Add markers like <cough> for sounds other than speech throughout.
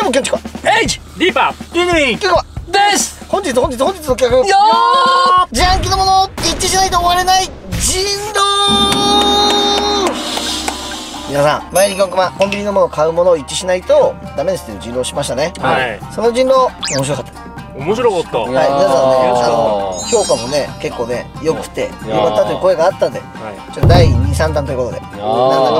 ってもきょんちくわ H リーパーリリーきょんはです本日本日本日の企画よ自販機のもの一致しないと終われない人狼。皆さん前に4コマコンビニのものを買うものを一致しないとダメですっていう人狼をしましたね。はい。その人狼面白かった。面白かった。はい、皆さんね、あよの、評価もね、結構ね、良くて、よいやーかったという声があったんで、はちょっと第2、3弾ということで、なんだーか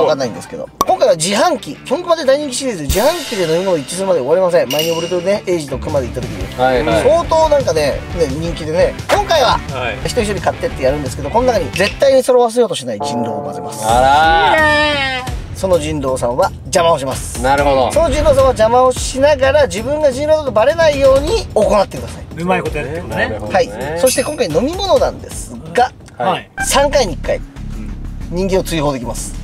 わかんないんですけど、今回は自販機、キョンクマで大人気シリーズ、自販機で飲み物一致するまで終わりません。前に溺れてるね、エイジとクマで行った時に、はいはい相当なんかね、ね人気でね、今回は、いはい一人一人買ってってやるんですけど、この中に絶対に揃わせようとしない人狼を混ぜます。あその人狼さんは邪魔をします。らなるほどその人狼さんは邪魔をしながら、自分が人狼だとバレないように行ってください。うまいことやるってことねなるほどはいね。そして今回飲み物なんですが、はい3回に1回、人間を追放できます。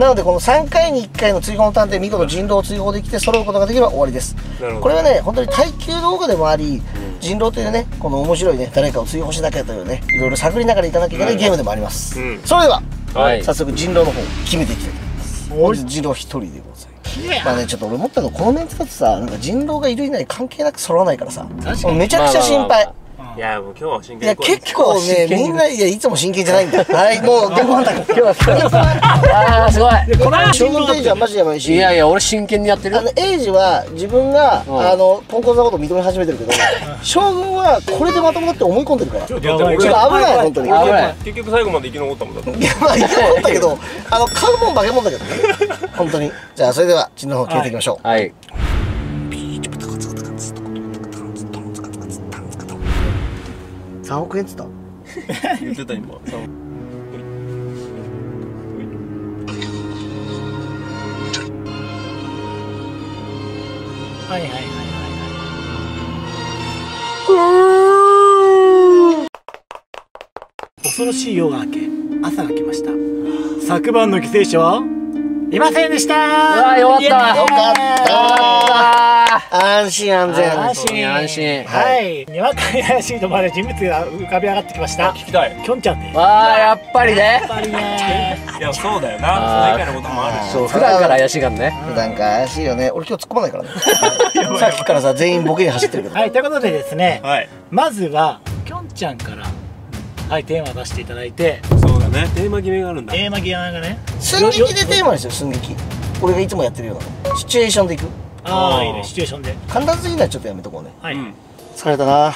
うんなのでこの3回に1回の追放のターンで見事人狼を追放できて揃うことができれば終わりです。これはね、本当に耐久動画でもあり、人狼というね、この面白いね、誰かを追放しなきゃというね、いろいろ探りながらいかなきゃいけないゲームでもあります。うんそれでは、はい早速人狼の方を決めていきたいと思います。本日人狼一人でございます。まあね、ちょっと俺思ったのこのメンツだとさ、なんか人狼がいるいない関係なく揃わないからさ、確かにめちゃくちゃ心配。まあいやもう今日は真いや、剣に行こう結構ね、みんな、いや、いつも真剣じゃないんだ。はい、もう、ご飯だから。今日は、今日あーすごいこの間将軍エイジはマジやばいし。いやいや俺真剣にやってる？あの、エイジは自分が、うんあの、ポンコツなこと認め始めてるけど、<laughs> 将軍はこれでまともだって思い込んでるから。ちょっと危ない、本当に。い危ない結局最後まで生き残ったもんだってや、まあ、いいと思ったけど、あの、買うもん化け物だけどね。本当に。じゃあ、それでは、血の方決めていきましょう。はい3億円っつった？<laughs> 言ってた今。はいはいはいはい。恐ろしい夜が明け。朝が来ました。昨晩の犠牲者はいませんでした。うわよかった。よかったあ安心安全。安心。安心。はい。にわかに怪しいとまで人物が浮かび上がってきました。聞きたい。きょんちゃんです。あーやっぱりね。やっぱりね。いやそうだよな。それ以外のこともあるし。そう普段から怪しいがんね。普段から怪しいよね。俺今日突っ込まないからね。<laughs> さっきからさ、全員ボケに走ってるけど。はいということでですねはい。まずはきょんちゃんからはいテーマ出していただいてそうだね。テーマ決めがあるんだ。テーマギアがね。寸劇でテーマですよ、寸劇。俺がいつもやってるような。シチュエーションでいく？ああいいねシチュエーションで。簡単すぎるのはちょっとやめとこうね。はい、うん。疲れたな。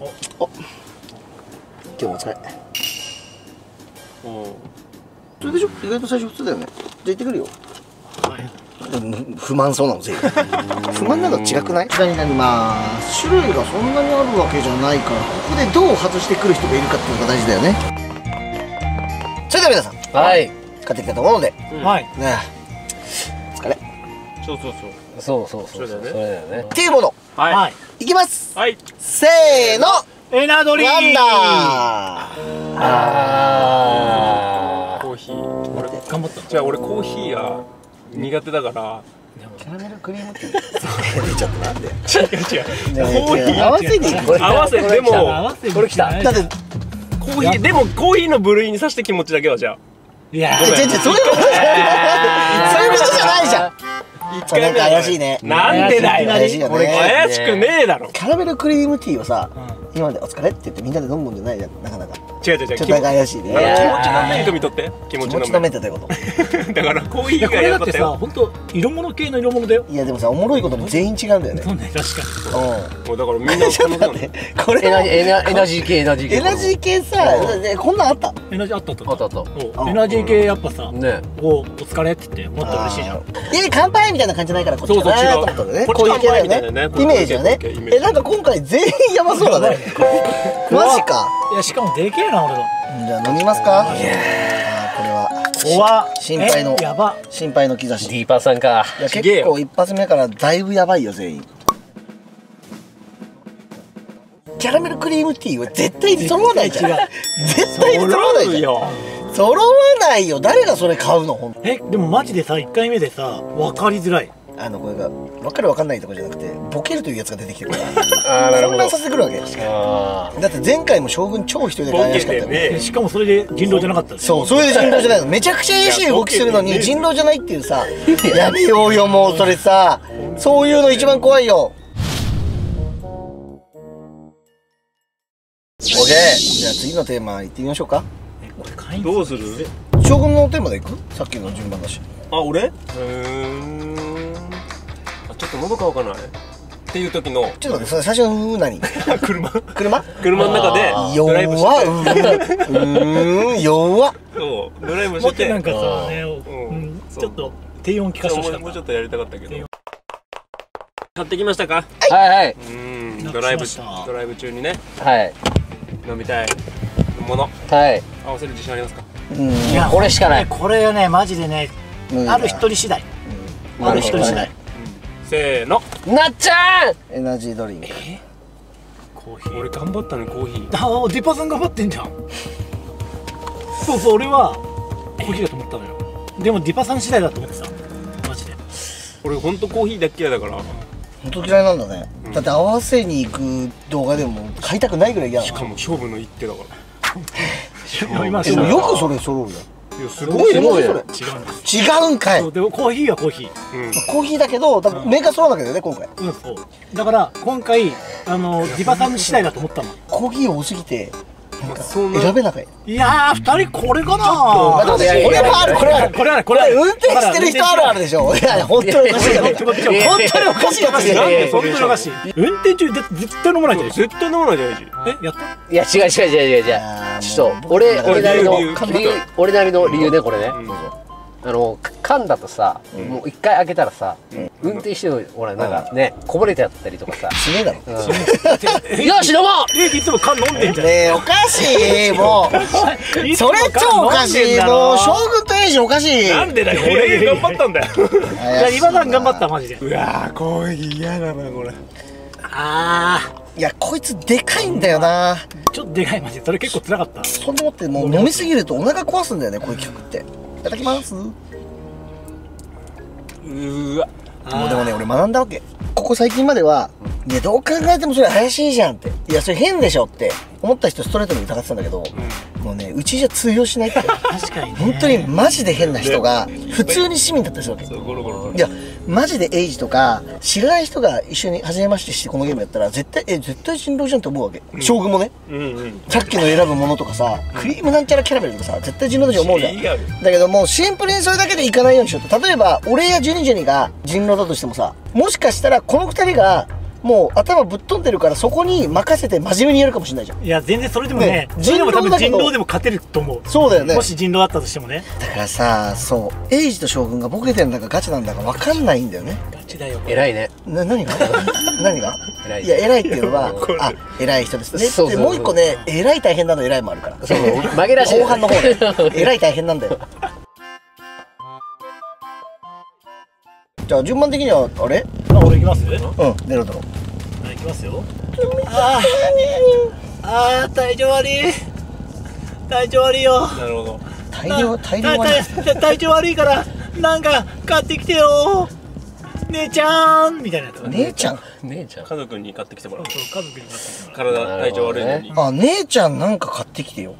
今日もお疲れ。おうそれでしょ？意外と最初普通だよね。じゃあ行ってくるよ。はい。不満そうなの全員。<laughs> 不満なの違くない？こちらになります種類がそんなにあるわけじゃないからここでどう外してくる人がいるかっていうのが大事だよね。それでは皆さんはい。買ってきたと思うので。うんはい。ねそうそうそう。そうそうそうそう。だよね。それだよね。っていうもの。はい。はい。いきます。はい。せーの。エナドリー。ワンダあコーヒー。俺頑張ったじゃあ俺コーヒーが苦手だから。ーキャラメルクリームティーちょっとなんで違う違うねコーヒー合わせにこれ合わせでもこれ来た。だってコーヒーでもコーヒーの部類にさして気持ちだけはじゃあ。いや違う違うそうい回目怪しいね。なんでだよ。怪しいよね。怪しくねえだろ。キャラメルクリームティーをさ今までお疲れって言ってみんなで飲むんじゃないじゃん。なかなか。違う違う違う。ちょっと怪しいね気持ちの面と見とって。気持気持ちの面面ってどういうこと？<laughs> だからコーヒいやーがこれだってさ本当色物系の色物だよ。いやでもさおもろいことに全員違うんだよね。そうね確かうもうだからみんな <laughs> ちょっと待って。これエナジーエナエナジー系エナジー系。エナジー系さえこんなんあった？にエナジーあったあった。あったあった。エナジー系やっぱさね。おお疲れって言ってもっと嬉しいじゃん。あーいや乾杯みたいな感じじゃないからこっちかなと思ったのねそうそう違う。こういう系だよこっち乾杯みたいなねね。イメージはね。えなんか今回全員やばそうだね。<laughs> マジかいやしかもでけえな俺のじゃあ飲みますか？いやこれは。おわ心配のえやば。心配の兆し。ディーパーさんか。いや結構一発目からだいぶやばいよ全員。キャラメルクリームティーは絶対に揃わないじゃん。違う絶対に揃わないじゃん。よ。揃わないよ。誰がそれ買うのほんえでもマジでさ1回目でさ分かりづらいあのこれが分かる分かんないとかじゃなくてボケるというやつが出てきてる。から混乱させてくるわけ。あだって前回も将軍超一人で怪しかったよね。ね。しかもそれで人狼じゃなかった。そうそれで人狼じゃないの。めちゃくちゃ怪しい動きするのに人狼じゃないっていうさやめようよもうそれさそういうの一番怖いよ。オッケー。じゃあ次のテーマいってみましょうか。どうする？将軍のテーマでいく？さっきの順番だし。あ俺？と喉乾かない？っていう時のちょっと待ってそれ最初何？<laughs> 車。車？車の中でドライブして。うーん。弱っ。そう。ドライブもして。っとなんかさねん。うん。ちょっと低音聞かせてもうちょっとやりたかったけど。買ってきましたか？ーはいはい。うん。くドライブドライブ中にね。はい。飲みたい。ものはい。合わせる自信ありますか？うん。たいやこれしかない。ねこれはねマジでねある一人次第。ある一人次第せーの。なっちゃん！エナジードリンク。コーヒー。俺頑張ったのにコーヒー。ああディパさん頑張ってんじゃん。そうそう俺はコーヒーだと思ったのよ。でもディパさん次第だと思ってた。マジで。俺ほんとコーヒーだけ嫌いだから。本当嫌いなんだね、だって合わせに行く動画でも買いたくないぐらい嫌な。のしかも勝負の一手だから。<laughs> 今でもよくそれ揃うよ。いやすすごいね。違うんです違うんかい。そうでもコーヒーはコーヒー。うん。コーヒーだけど多分メーカー揃わなきゃだよね今回。うんそう。だから今回あのディパさん次第だと思ったの。コーヒー多すぎて選べなかいいやー二人これかな。これはあるこれはある。これはねこれはね運転してる人あるあるでしょ。いや本当におかしいよ。ねこっちこっち本当におかしい。やつなんで本当におかしい運転中絶絶対飲まないじゃん絶対飲まないじゃなえやったいや違う違う違う違う違うちょっと俺俺なりの俺なりの理由ねこれねうんあの噛んだとさもう一回開けたらさ運転してるほらなんかねこぼれちゃったりとかさ。しねえだろうん。よし飲もう！えいつも缶飲んでんじゃん。ねえおかしいもう。それ超おかしいもう。将軍とエイジおかしい。なんでだよ俺が頑張ったんだよ。いや今さん頑張ったマジで。うわーコーヒー嫌だなこれ。あいやこいつでかいんだよな。ーちょっとでかいマジで。それ結構辛かった。そんでもってもう飲みすぎるとお腹壊すんだよねこういう企画って。いただきます。もうーわうでもね俺学んだわけ。ここ最近まではいやどう考えてもそれ怪しいじゃんって。いやそれ変でしょって思った人ストレートに疑ってたんだけど、もうねうちじゃ通用しないって。<laughs> 確かにね。本当にマジで変な人が普通に市民だったりするわけ。そうゴロゴロゴロ。いやマジでエイジとか知らない人が一緒に初めましてしてこのゲームやったら絶対え絶対人狼じゃんって思うわけ、将軍もね。うんうん。さっきの選ぶものとかさクリームなんちゃらキャラメルとかさ絶対人狼だと思うじゃん。だけどもうシンプルにそれだけでいかないようにしようと。例えば俺やジュニジュニが人狼だとしてもさもしかしたらこの二人がもう頭ぶっ飛んでるからそこに任せて真面目にやるかもしれないじゃん。いや全然それでもねねそれでも多分人狼だけど。人狼でも勝てると思うそうだよね。もし人狼だったとしてもね。だからさそうエイジと将軍がボケてんだかガチなんだか分かんないんだよね。ガチだよ偉いね。な何が？<laughs> 何が？偉い。いや偉いっていうのはあ偉い人ですね。でもう一個ね偉い大変なの偉いもあるから。そう紛らわしい後半の方ね。<laughs> 偉い大変なんだよじゃあ順番的にはあれ？あ俺行きます？うん出ろ出ろはい行きますよ。あーあー体調悪い。体調悪いよ。なるほど。大量大量たはた体調悪いからなんか買ってきてよ。姉ちゃん。みたいなやつ。姉ちゃん？姉ちゃん。家族に買ってきてもらう。そう家族に買ってきてもらう。体体調悪いのに。あ姉ちゃんなんか買ってきてよ。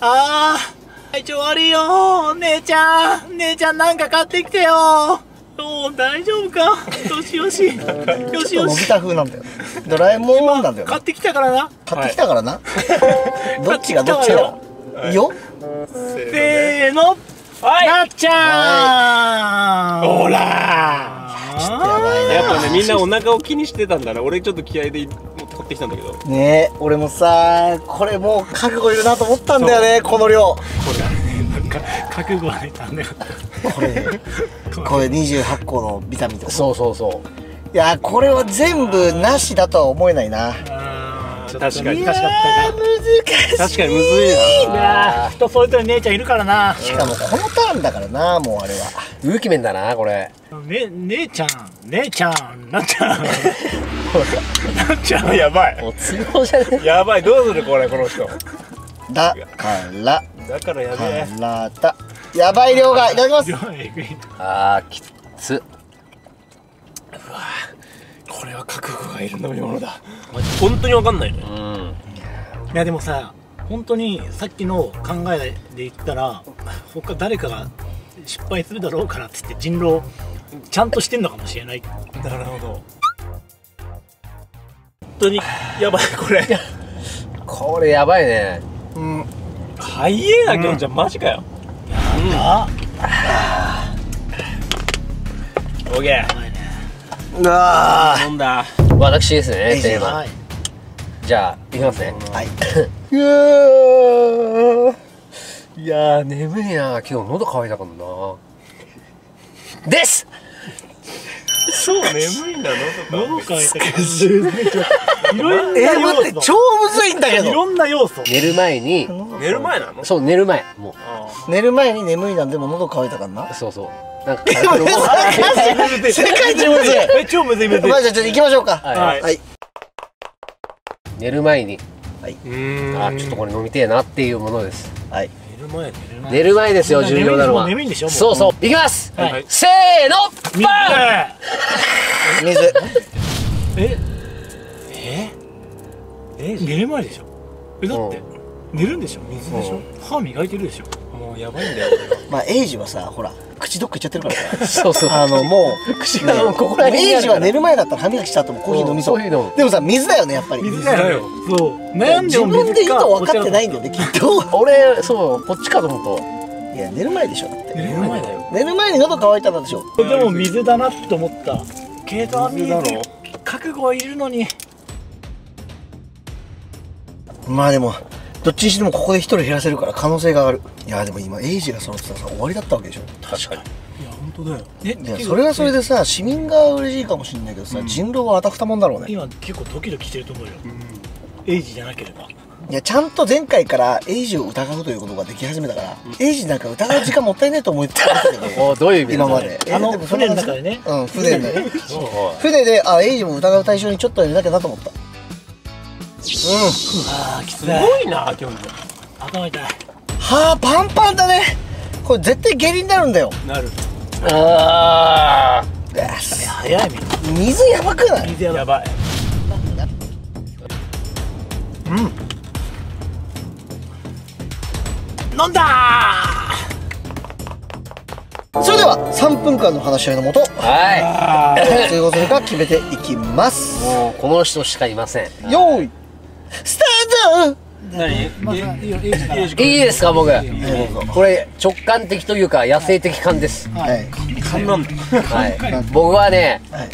あー体調悪いよ姉ちゃん姉ちゃんなんか買ってきてよもう大丈夫か？よしよし。よしちょっとのびよし太風なんだよドラえもんなんだよな買ってきたからな。買ってきたからな？どっちがどっちがよ？せーの。なっちゃん。ほらやばいな。やっぱねみんなお腹を気にしてたんだな。俺ちょっと気合で持って買ってきたんだけど。ねえ俺もさこれもう覚悟いるなと思ったんだよねこの量。これなんか覚悟はね足んなかったこれ。これ28個のビタミンとか。そうそうそいやこれは全部なしだとは思えないな確かに難しかったか難しい。確かにむずいいやー人それぞれ姉ちゃんいるからな。しかもこのターンだからなもうあれは。うウーキメンだなこれ。ね姉ちゃん姉ちゃんなっちゃん <laughs> なっちゃんなやばい。もう都合じゃねやばいどうするこれこの人。だからだからやべえ。体やばい量がいただきます。あーきつ。熱これは覚悟がいる飲み物だ。本当にわかんないね。うん。いやでもさ本当にさっきの考えで言ったら他誰かが失敗するだろうからっつって人狼ちゃんとしてんのかもしれない。なるほど。本当にやばいこれ。これやばいね。ハイエナきょんちゃんマジかよ。あオーケやばいねうわー。飲んだ。私ですねテーマ。はい。じゃあいきますね。ーはい。<laughs> いやー眠いな今日喉乾いたかもなです！そう眠いんだ喉喉乾いた。からいろんなえー、要待って、素超むずいんだけど。いろんな要素。寝る前に。寝る前なの？そう寝る前もあ寝る前に眠いなんでも喉乾いたからな。う。そうそうなんか軽く動か <laughs> 世界一むずい。え超むずいむずいまあじゃあちょっと行きましょうか。はい。はい。はい。寝る前に。うーん。あちょっとこれ飲みてえなっていうものです。はい。寝る前寝る前。寝る前ですよ重要なのは。眠いんでしょもう。そうそう。いきます。はい。せーのバン。水。えええ寝る前でしょ。えだって寝るんでしょ。水でしょ。歯磨いてるでしょ。もうやばいんだよ。俺 <laughs> はまあ、エイジはさ、ほら、口どっか行っちゃってるから。さ。そうそう。あの、もう、口がここら辺にあるエイジは寝る前だったら歯磨きした後もコーヒー飲みそう。でもさ、水だよね、やっぱり。水だよ。そう。悩んで自分でいいと分かってないんだだよね、きっと。俺そうこっちかと思うと。いや、寝る前でしょ、だって。寝る前だよ。寝る前に喉乾いたんでしょ。でも水だなって思った。けど水だろ？覚悟はいるのに。まあでも、どっちにしてもここで一人減らせるから可能性が上がる。いや、でも今、エイジが揃ってたらさ、終わりだったわけでしょ。確かにいや本当だよえいや、それはそれでさ、市民側は嬉しいかもしれないけどさ、人狼はあたふたもんだろうね。今結構ドキドキしてると思うよエイジじゃなければいや、ちゃんと前回からエイジを疑うということができ始めたから、エイジなんか疑う時間もったいねえと思ってたけど、<laughs> おどういう意味だ今まで。あの船の中でねうん、船で。お船で、あ、エイジも疑う対象にちょっと入れなきゃなと思った。ああきついすごいなきょんち頭痛い。はあ、パンパンだね。これ絶対下痢になるんだよ。なる。あうわす早いみんな。水やばくない？水やばい。やばい飲んだそれでは、3分間の話し合いのもと、ーはどう通用するか決めていきます。い。もうこの人しかいません。よーい、スタート。何？まいいですか？僕。これ直感的というか野生的感です。はい。勘なんだはい。僕はねはい。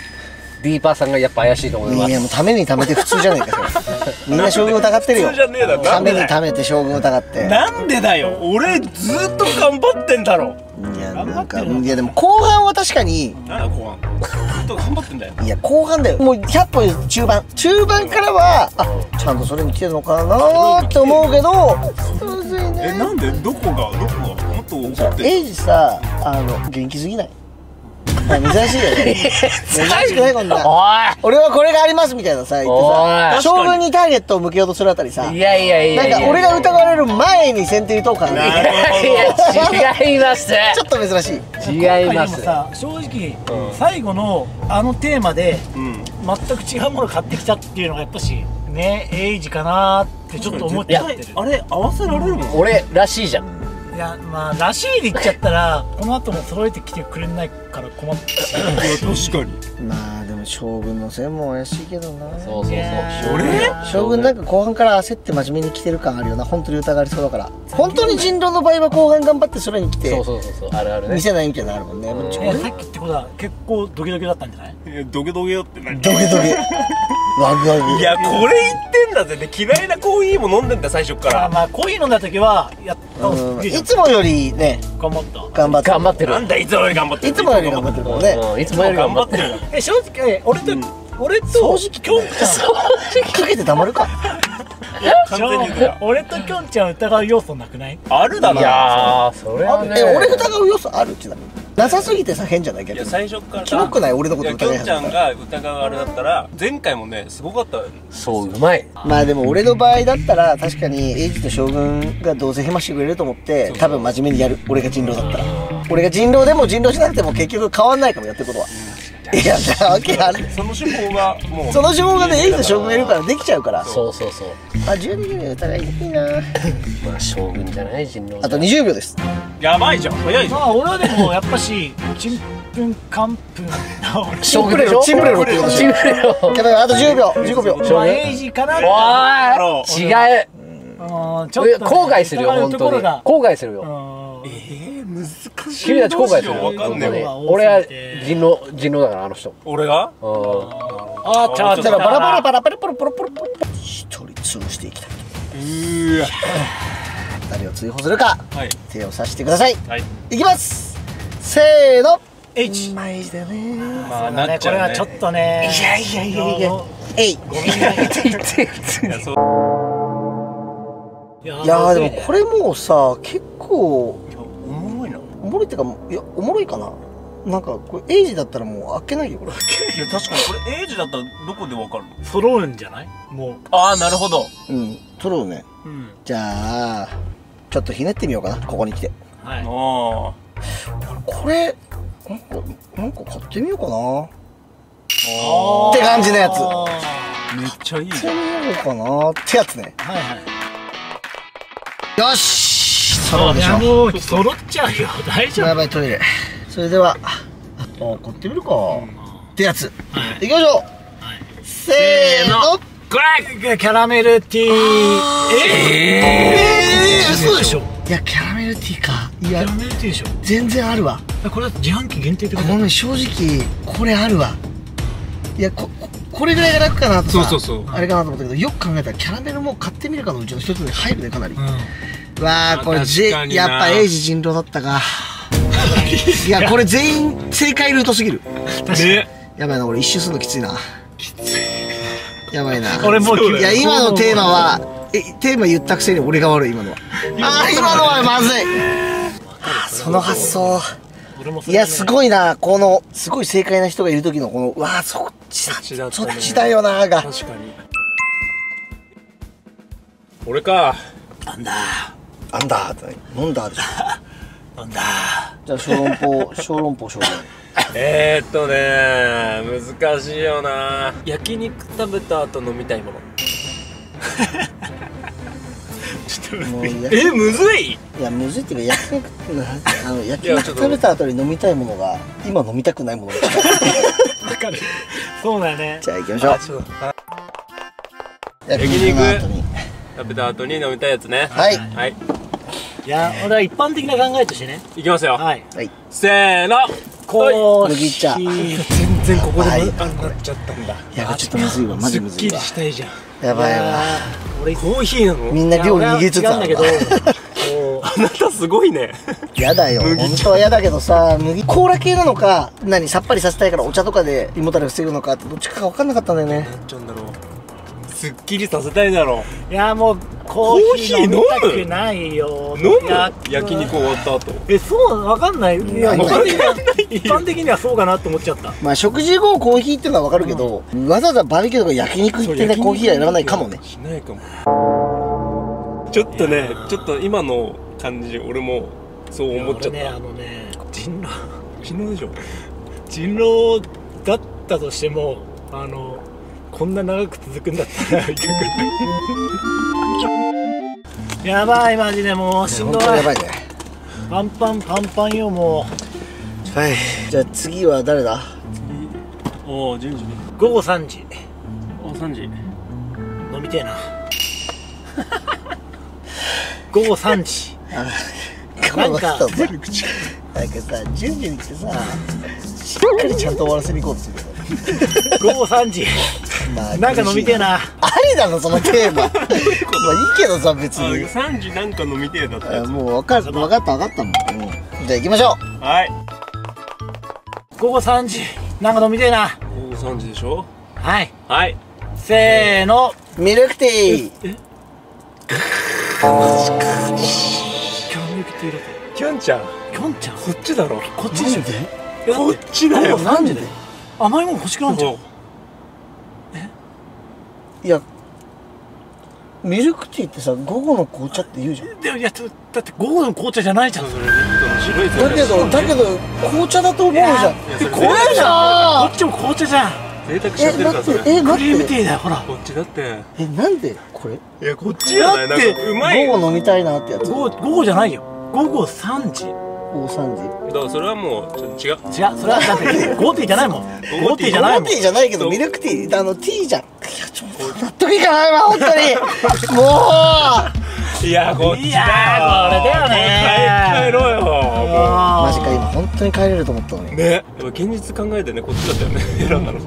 ディーパーさんがやっぱ怪しいと思いまいや、もうすためにためて普通じゃねえか、それ。みんな将軍疑ってるよ。普通。じゃねえだろ。なためにためて将軍疑って。なんでだよ。俺ずっと頑張ってんだろ。いや、なんか、いや、でも後半は確かに、後半。ずっと頑張ってんだよいや、後半だよ。もう100歩中盤。中盤からは、あ、ちゃんとそれに来てるのかなーって思うけど、むずいえね。なんで？どこがどこが？もっと怒ってエイジさ、あの、元気すぎない？あ珍しいよ。ね。珍しくないこんな。<laughs> お俺はこれがありますみたいなさ、言っておさ、い。将軍にターゲットを向けようとするあたりさ、いいやいやいやいや。なんか俺が疑われる前に先手打とうかな。いや違います。ょっと珍しい。違い今回まですもさ正直、最後のあのテーマでうん。全く違うもの買ってきたっていうのがやっぱしねエイジかなーってちょっと思っちゃってる。あれ合わせられるもん俺らしいじゃんいやまあらしいで言っちゃったらこの後も揃えてきてくれないから困ったしいや確かに。まあでも将軍の線も怪しいけどな。そうそうそう。俺将軍なんか後半から焦って真面目に来てる感あるよな。本当に疑われそうだから。本当に人狼の場合は後半頑張ってそれに来てそうそうそう。そうあるあるね。見せないみたいなのあるもんね。もうちょいやさっきってことは結構ドキドキだったんじゃない？えドゲドゲよって何？ドゲドゲワグワグ。いやこれ言ってんだぜ。で嫌いなコーヒーも飲んでんだよ最初かあら。まあコーヒー飲んだ時はやっいつもよりね頑張った。頑張って頑張ってる。なんだいつもより頑張ってる。いつもより頑張ってるね。うんいつもより頑張ってる。るえ正直え俺と、俺と正直きょんちゃん。かけて黙るか。俺ときょんちゃん疑う要素なくない？あるだろ。いやーそれはね。え俺疑う要素ある？ちなみになさすぎてさ変じゃないけいやど最初からキモくない？俺のこといやきょんちゃんが疑うあれだったら前回もねすごかった。よそううまい。まあでも俺の場合だったら確かにエイジと将軍がどうせヘマしてくれると思って多分真面目にやる。俺が人狼だったら。俺が人狼でも人狼しなくても結局変わんないかもやってることは。いや、なわけある。その手法がもうその手法がね、エイズ将軍がいるからできちゃうから。そうそうそう。あ、12秒疑いいいな。まあ将軍じゃない人狼あと20秒です。やばいじゃん。早いじゃんまあ俺はでもやっぱしちんぷんかんぷん。な将軍でしょチンプレロってことで。しょチンプレロやばい、あと10秒、15秒。まあエイジかなおい違う。うん。ちょっとね後悔するよ本当に。後悔するよ。うんえー、難しい。君たち後悔する？かんねえわ。俺は人狼人狼だからあの人。俺が？うん。あーちゃだからバラバラバラバラポロポロポロポロ一人潰していきたい誰を追放するかはい手を差してくださいはいいきますせーの H まあいいだよねまあねなっちゃうねこれはちょっとねいやいやいやいやえいいいやいやーでもこれもうさ結構おもろいってかいやおもろいかな。なんかこれエイジだったらもう開けないよこれ。いや確かにこれエイジだったらどこでわかるの？揃うんじゃない？もああなるほど。うん取ろうね。ううん。じゃあちょっとひねってみようかな。ここに来て。はい。あこれなんかなんか買ってみようかな。あって感じのやつ。あめっちゃいい買ってみようかな。ってやつね。ーはいはい。よし揃うでしょ。もう揃っちゃうよ。<laughs> 大丈夫。やばいトイレ。それではあ買ってみるか。ってやつ。はい。いきましょう。せーの。これキャラメルティー。ええー嘘でしょ。いやキャラメルティーか。いやキャラメルティーでしょ。全然あるわ。えこれは自販機限定ってこと？ごめん正直これあるわ。いやこここれぐらいが楽かなとさそうそうそう。あれかなと思ったけどよく考えたらキャラメルも買ってみるかのうちの一つに入るねかなり、うんわあこれぜ確かにな。やっぱエイジ人狼だったか。<laughs> いや。これ全員正解ルートすぎる。ね。やばいな俺一周するのきついな。やばいな。俺もういや今のテーマはえテーマ言ったくせに俺が悪い今のは。ああ今のはまずい。あーその発想。いやすいごいなこのすごい正解な人がいる時のこのうわあそっちだ。そっちだよなが。確かに。俺か。なんだなんだ？って飲んだでしょ。<laughs> なんだ。じゃあ小籠包 <laughs> 小籠包小籠えー、っとね難しいよな。焼肉食べた後飲みたいもの。包 <laughs> もうやえむずい！いやむずいっていうか焼肉ってなあの焼肉食べた後に飲みたいものが今飲みたくないものわかる。そうだよね。じゃあ行きましょう。ちょっとあ。焼焼肉の後に。食べた後に飲みたいやつね。はい。はいいや俺は一般的な考えとしてね。いきますよ。はい。はい。せーの。こう麦茶全然ここではい。無あになっちゃったんだ。いやこれちょっとむずいわ。マジむずいわ。したいじゃん。やばいわ。俺コーヒーなのみんな量握りつつあんだけど <laughs> こあなたすごいね。やだよ。本当は嫌だけどさ麦コーラ系なのか何さっぱりさせたいからお茶とかで胃もたれ防ぐのかってどっちか分かんなかったんだよね。なんちゃうんだろう。すっきりさせたいだろう。いやもうコーヒー飲みたくないよ。う飲む？焼肉。終わった後。えそうわかんない。いやいや一般的には一般的にはそうかなと思っちゃった。まあ食事後コーヒーっていうのは分かるけど、わざわざバーベキューとか焼肉行ってねコーヒーは選ばないかもね。しないかも。ちょっとねちょっと今の感じ俺もそう思っちゃった、ねあのね人狼。昨日でしょ。人狼だったとしてもあのこんな長く続くんだったら <laughs> やばいマジで。もうしん本どい。やばいね。パンパンパンパンよもはい。じゃあ次は誰だ？おお10時う午後3時。お3時。飲みてえな。<laughs> 午後3時。なんかなんかさ準備に来てさしっかりちゃんと終わらせに行こうとするけど午後3時まあなんか飲みてえな。ありだろそのテーマ。<laughs> まあいいけどさ別あに3時なんか飲みてえだったやつ。あもう分かる。分かった。分かったもん、うん、じゃあ行きましょう。はい。午後3時なんか飲みてえな。お3時でしょ？はい。はい。せーの。ミルクティー。キャンミルクティーだと。キャンちゃん。きょんちゃん？こっちだろ。こっちでしょ。こっちだよ午後3時で。甘いもん欲しくなっちゃういやミルクティーってさ午後の紅茶って言うじゃん。でもいやちょだって午後の紅茶じゃないじゃんそれ。白いだけどだけど紅茶だと思うじゃん。えこれじこゃんっちも紅茶じゃん。贅沢しちゃっえてるからそれ。待ってえクリーム待ってティーだよほら。こっちだって。えなんで？これ？いやこっちやない。なんかうまい。午後飲みたいなってやつ。午後午後じゃないよ。午後3時。午後3時。だからそれはもうちょっと違う。違う。それはだって <laughs> ゴーティーじゃないもん。ゴーティーじゃない。もんゴーティーじゃないけどミルクティーあのティーじゃん納得いかないわ本当にもういやこっちだよいやーこれだよね。帰帰ろうよもマジか今本当に帰れると思ったのに。うね。やっぱ現実考えてねこっちだったよね。選んだの。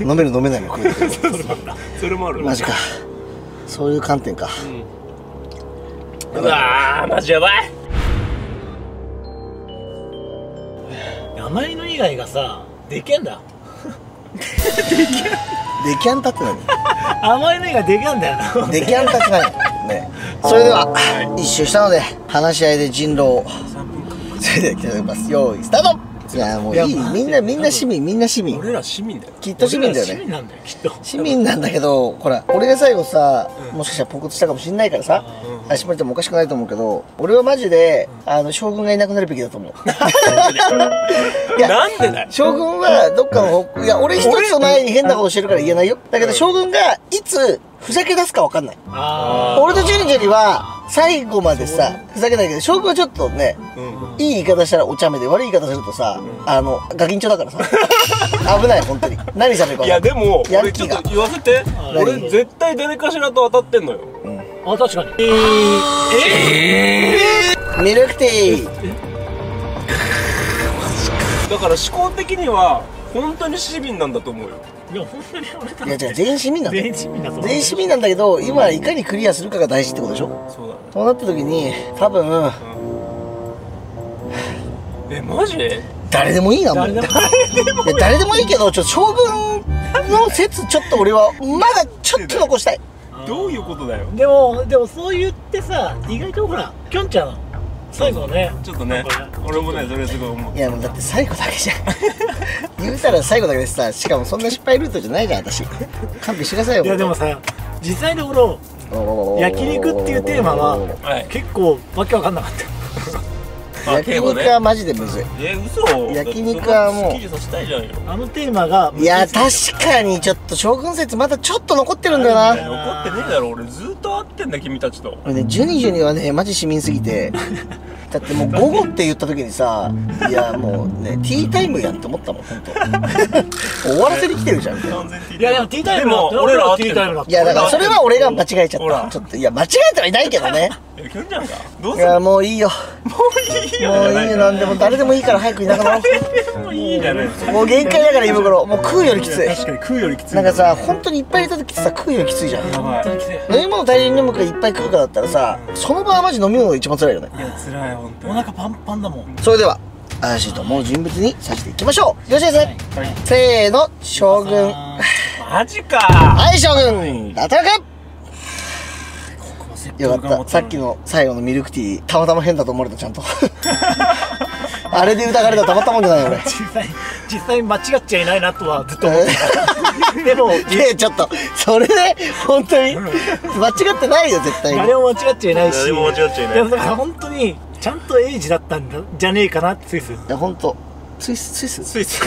飲める飲めないも食うそれもあるマジか。そういう観点か。うわーマジやばい。甘いの以外がさできんだ <laughs> デキャンタって何甘いの以外できんだよな。デキャンタって何ね。<laughs> それでは一周したので話し合いで人狼を。それでは来ていただきます。用意スタートいやもういい。みんなみんな市民みんな市民。俺ら市民だよ。きっと市民だよね。市民なんだよきっと。市民なんだけどほら俺が最後さもしかしたらポンコツしたかもしんないからさ足まれてもおかしくないと思うけど俺はマジであの将軍がいなくなるべきだと思う。い <laughs> やなんでだよ。将軍はどっかの方いや俺一つ前に変なことしてるから言えないよ。だけど将軍がいつふざけ出すか分かんない。あ俺とジュニジュニは最後までさふざけないけど将軍はちょっとねうん。いい言い方したらお茶目で悪い言い方するとさあのガキンチョだからさ。<laughs> 危ない本当に。何されるかい。やでもヤンキーが。俺ちょっと言わせて。何？俺絶対誰かしらと当たってんのよ。あ確かに。ミルクティー。だから思考的には本当に市民なんだと思うよ。いや本当に俺たいや違う全員市民なんだよ。全員市民だと全員市民なんだけど今いかにクリアするかが大事ってことでしょ？そうだね。そうなった時に多分えマジ？誰でもいいなもう。誰でも。いや誰でもいいけどちょっと将軍の説ちょっと俺はまだちょっと残したい。どういうことだよ？でもでもそう言ってさ意外とほらきょんちゃん最後ね。ちょっとね俺もねそれすごい思う。いやもうだって最後だけじゃん。<laughs> 言うたら最後だけでさしかもそんな失敗ルートじゃないじゃん私。勘弁してくださいよいやでもさ実際のところ焼肉っていうテーマははい。結構わけわかんなかった焼肉はマジでむずい。え嘘？焼肉はもう。あのテーマがいや確かにちょっと将軍説まだちょっと残ってるんだよな。残ってねえだろ。俺ずっと会ってんだ君たちと。俺ねジュニジュニはねマジ市民すぎて。<laughs> だってもう午後って言った時にさいやもうねティータイムやんって思ったもん本当 <laughs> 終わらせに来てるじゃん。みたいないやでもティータイムでも俺らティータイムだってやだからそれは俺が間違えちゃった。ちょっといや間違えてはいないけどね。<laughs> えきょんちゃんか。どういするやもういいよ。もういいよもういいよ。なんでも誰でもいいから早くいなくなろもう。いいじゃないもう限界だから今頃。もう食うよりきつい。確かに食うよりきつい。なんかさ本当にいっぱい入れた時ってさ食うよりきついじゃん。やばい。飲み物大量に飲むかいっぱい食うかだったらさその場はマジ飲み物が一番辛いよね。いや辛い本当お腹パンパンだもん。それでは怪しいと思う人物にさせていきましょう。よろし。い。ですね、せーの将軍。あマジか。はい将軍。ラタラ君ーここセッよかった。さっきの最後のミルクティーたまたま変だと思われたちゃんと。<laughs> あれで疑われたらたまったもんじゃないよ俺。実際実際間違っちゃいないなとはずっと思ってた。<laughs> でもいやちょっとそれで本当に間違ってないよ絶対に。誰も間違っちゃいないし。誰も間違っちゃいない。でもだから本当にちゃんとエイジだったんだじゃねえかなってスイス。いや本当。スイス。スイス。スイス。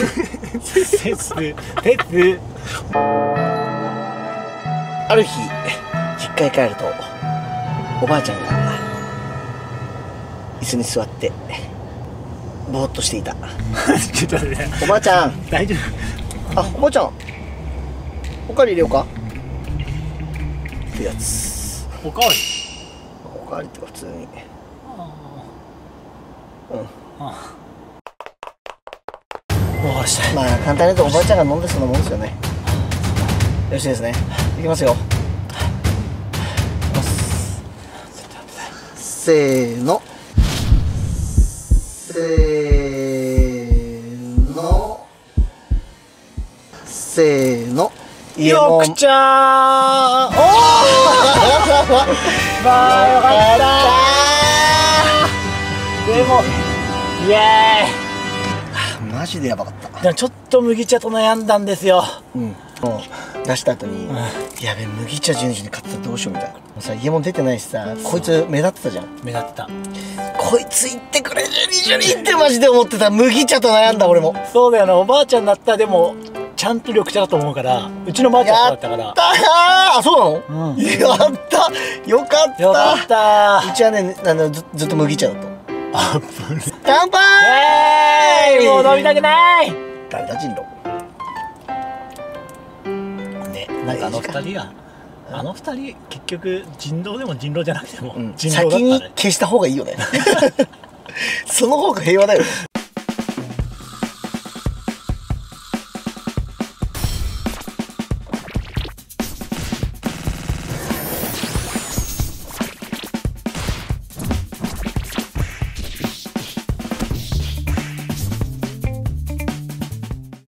スイス。鉄ある日実家へ帰るとおばあちゃんが椅子に座ってぼーっとしていた。ちょっと待ってねおばあちゃん。大丈あおばあちゃん。おかわり入れようか。ってやつ。夫おかわり？おかわりってか普通に。あわかりました。まあ簡単に言うとおばあちゃんが飲んでそうなもんですよね。よろしいですね。いきますよせーの。せーの。せーの。よくちゃー。んおー。まあよかった。でもイエマジでやばかった。ちょっと麦茶と悩んだんですよ。うん、うん、出した後に、やべえ麦茶順次に勝ってたらどうしようみたいな。もうさ家も出てないしさこいつ目立ってたじゃん。目立ってた。こいつ行ってくれ12順ってマジで思ってた。麦茶と悩んだ俺も。そうだよな。おばあちゃんだったらでもちゃんと緑茶だと思うからうちのばあちゃんそうだったから。だーあそうなの、うん。やったよかったよかったうちはねあのずずっと麦茶だった。あ乾杯！えーいもう飲みたくない！誰だ人狼？なんかあの二人があの二人結局人狼でも人狼じゃなくてもうん。人狼だった先にね消した方がいいよね。<laughs> その方が平和だよ